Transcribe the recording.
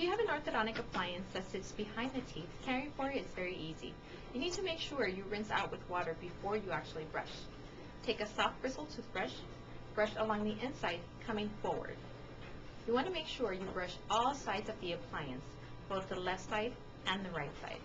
If you have an orthodontic appliance that sits behind the teeth, caring for it is very easy. You need to make sure you rinse out with water before you actually brush. Take a soft bristle toothbrush, brush along the inside, coming forward. You want to make sure you brush all sides of the appliance, both the left side and the right side.